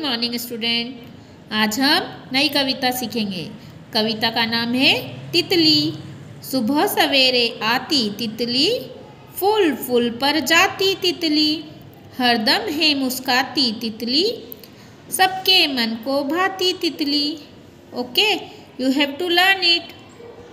Morning student आज हम नई कविता सीखेंगे। कविता का नाम है तितली। सुबह सवेरे आती तितली, फूल फूल पर जाती तितली। हरदम है मुस्काती तितली, सबके मन को भाती तितली। Okay you have to learn it